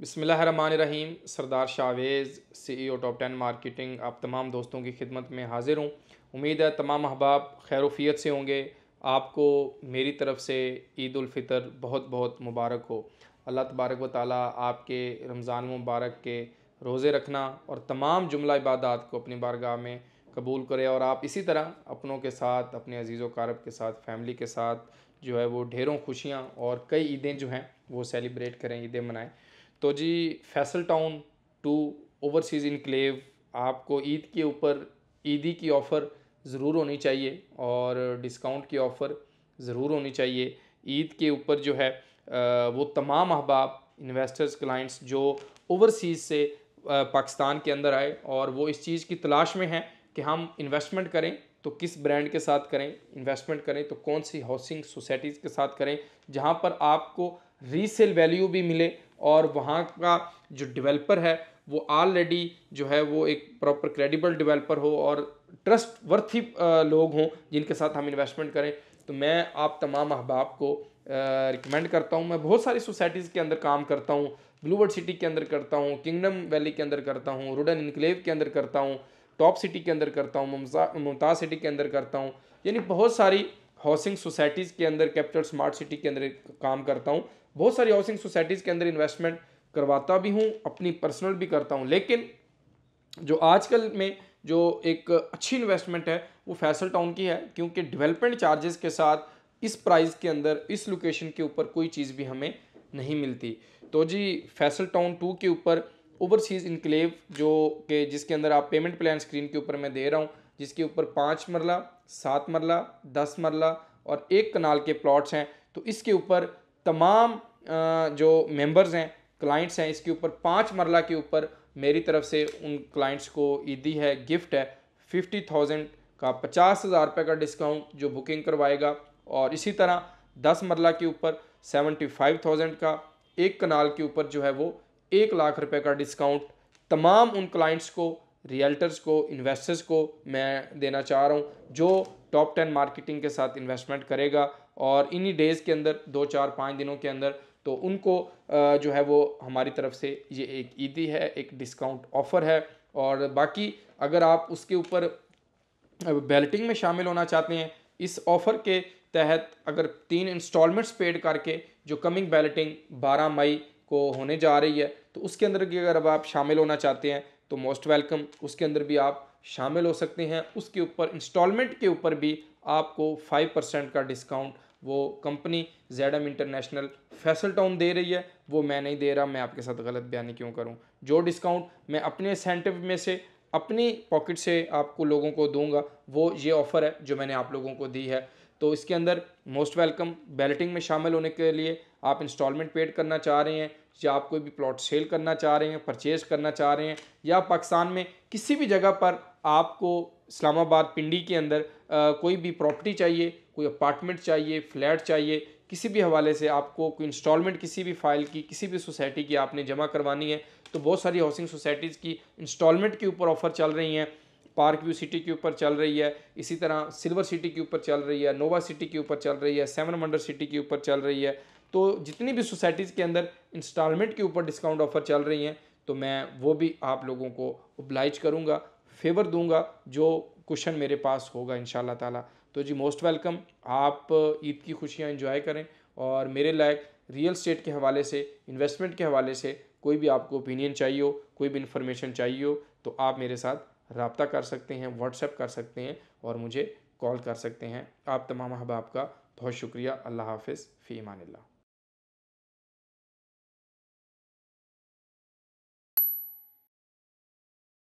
बसमीम सरदार शावेज़ ओ top ten marketing आप तमाम दोस्तों की खिदमत में हाज़िर हूँ। उम्मीद है तमाम अहबाब खैरफियत से होंगे। आपको मेरी तरफ़ से ईद फ़ितर बहुत बहुत मुबारक हो। अल्लाह तबारक व ताली आपके रमज़ान मुबारक के रोज़े रखना और तमाम जुमला इबादत को अपनी बारगाह में कबूल करे और आप इसी तरह अपनों के साथ, अपने अज़ीज़ कारब के साथ, फैमिली के साथ जो है वो ढेरों खुशियाँ और कई ईदें जो हैं वो सेलिब्रेट करें, ईदें मनाएँ। तो जी, Faisal town to overseas enclave, आपको ईद के ऊपर ईदी की ऑफ़र ज़रूर होनी चाहिए और डिस्काउंट की ऑफ़र ज़रूर होनी चाहिए। ईद के ऊपर जो है वो तमाम अहबाब, इन्वेस्टर्स, क्लाइंट्स जो ओवरसीज़ से पाकिस्तान के अंदर आए और वो इस चीज़ की तलाश में हैं कि हम इन्वेस्टमेंट करें तो किस ब्रांड के साथ करें इन्वेस्टमेंट करें तो कौन सी हाउसिंग सोसाइटीज़ के साथ करें, जहाँ पर आपको रीसेल वैल्यू भी मिले और वहाँ का जो डेवलपर है, वो ऑलरेडी जो है वो एक प्रॉपर क्रेडिबल डेवलपर हो और ट्रस्ट वर्थी लोग हों, जिनके साथ हम इन्वेस्टमेंट करें। तो मैं आप तमाम अहबाब को रिकमेंड करता हूँ। मैं बहुत सारी सोसाइटीज़ के अंदर काम करता हूँ ब्लूवर्ड सिटी के अंदर करता हूँ किंगडम वैली के अंदर करता हूँ रूडन इनक्लेव के अंदर करता हूँ टॉप सिटी के अंदर करता हूँ मुमताज़ सिटी के अंदर करता हूँ, यानी बहुत सारी हाउसिंग सोसाइटीज़ के अंदर कैपिटल स्मार्ट सिटी के अंदर काम करता हूँ, बहुत सारी हाउसिंग सोसाइटीज़ के अंदर इन्वेस्टमेंट करवाता भी हूँ, अपनी पर्सनल भी करता हूँ, लेकिन जो आजकल में जो एक अच्छी इन्वेस्टमेंट है, वो फैसल टाउन की है, क्योंकि डेवलपमेंट चार्जेस के साथ इस प्राइस के अंदर, इस लोकेशन के ऊपर कोई चीज़ भी हमें नहीं मिलती। तो जी फैसल टाउन टू के ऊपर ओवरसीज़ इनक्लेव जो कि जिसके अंदर आप पेमेंट प्लान स्क्रीन के ऊपर मैं दे रहा हूँ, जिसके ऊपर पाँच मरला, सात मरला, दस मरला और एक कनाल के प्लॉट्स हैं तो इसके ऊपर तमाम जो मेंबर्स हैं क्लाइंट्स हैं, इसके ऊपर पाँच मरला के ऊपर मेरी तरफ़ से उन क्लाइंट्स को ईदी है गिफ्ट है। फिफ्टी थाउज़ेंड का पचास हज़ार रुपये का डिस्काउंट जो बुकिंग करवाएगा और इसी तरह दस मरला के ऊपर सेवेंटी फाइव थाउज़ेंड का एक कनाल के ऊपर जो है वो एक लाख रुपए का डिस्काउंट तमाम उन क्लाइंट्स को रियल्टर्स को इन्वेस्टर्स को मैं देना चाह रहा हूँ, जो टॉप टेन मार्केटिंग के साथ इन्वेस्टमेंट करेगा और इन्हीं डेज़ के अंदर, दो, चार, पाँच दिनों के अंदर तो उनको जो है वो हमारी तरफ़ से ये एक ईदी है, एक डिस्काउंट ऑफ़र है। और बाकी अगर आप उसके ऊपर बैलेटिंग में शामिल होना चाहते हैं, इस ऑफ़र के तहत अगर तीन इंस्टॉलमेंट्स पेड करके, जो कमिंग बैलेटिंग 12 मई को होने जा रही है तो उसके अंदर की अगर अब आप शामिल होना चाहते हैं तो मोस्ट वेलकम उसके अंदर भी आप शामिल हो सकते हैं। उसके ऊपर इंस्टॉलमेंट के ऊपर भी आपको फाइव परसेंट का डिस्काउंट वो company Z M international Faisal town दे रही है। वो मैं नहीं दे रहा, मैं आपके साथ गलत बयानी क्यों करूँ? जो डिस्काउंट मैं अपने सेंटिव में से, अपनी पॉकेट से आपको लोगों को दूँगा, वो ये ऑफ़र है जो मैंने आप लोगों को दी है। तो इसके अंदर मोस्ट वेलकम बैलेटिंग में शामिल होने के लिए आप इंस्टॉलमेंट पेड करना चाह रहे हैं या आप कोई भी प्लॉट सेल करना चाह रहे हैं परचेज करना चाह रहे हैं या पाकिस्तान में किसी भी जगह पर आपको इस्लामाबाद पिंडी के अंदर आ, कोई भी प्रॉपर्टी चाहिए कोई अपार्टमेंट चाहिए फ्लैट चाहिए किसी भी हवाले से आपको कोई इंस्टॉलमेंट किसी भी फ़ाइल की किसी भी सोसाइटी की आपने जमा करवानी है तो बहुत सारी हाउसिंग सोसाइटीज़ की इंस्टॉलमेंट के ऊपर ऑफ़र चल रही हैं। पार्क व्यू सिटी के ऊपर चल रही है, इसी तरह सिल्वर सिटी के ऊपर चल रही है, नोवा सिटी के ऊपर चल रही है, सेवन वंडर सिटी के ऊपर चल रही है। तो जितनी भी सोसाइटीज़ के अंदर इंस्टॉलमेंट के ऊपर डिस्काउंट ऑफ़र चल रही हैं तो मैं वो भी आप लोगों को ओब्लाइज करूँगा फेवर दूँगा, जो क्वेश्चन मेरे पास होगा इन ताला। तो जी मोस्ट वेलकम आप ईद की खुशियाँ इंजॉय करें और मेरे लायक रियल स्टेट के हवाले से इन्वेस्टमेंट के हवाले से कोई भी आपको ओपिनियन चाहिए हो, कोई भी इन्फॉर्मेशन चाहिए हो तो आप मेरे साथ रबता कर सकते हैं व्हाट्सएप कर सकते हैं और मुझे कॉल कर सकते हैं। आप तमाम अहबाब का बहुत शुक्रिया। अल्लाह हाफिज़। फ़ी ईमान